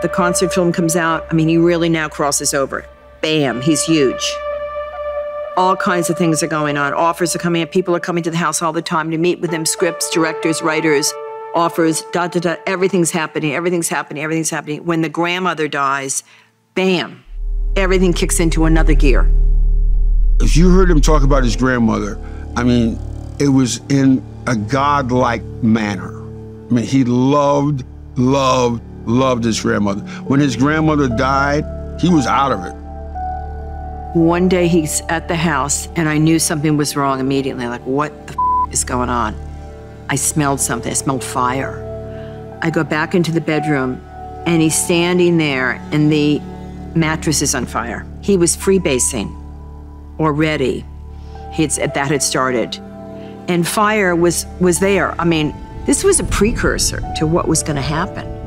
The concert film comes out. I mean, he really now crosses over. Bam, he's huge. All kinds of things are going on. Offers are coming in. People are coming to the house all the time to meet with him scripts, directors, writers, offers, da da da. Everything's happening. Everything's happening. Everything's happening. When the grandmother dies, bam, everything kicks into another gear. If you heard him talk about his grandmother, I mean, it was in a godlike manner. I mean, he loved, loved, loved his grandmother. When his grandmother died, he was out of it. One day he's at the house and I knew something was wrong immediately. Like, what the is going on? I smelled something. I smelled fire. I go back into the bedroom and he's standing there and the mattress is on fire. He was freebasing already. He'd, that had started. And fire was, was there. I mean, this was a precursor to what was going to happen.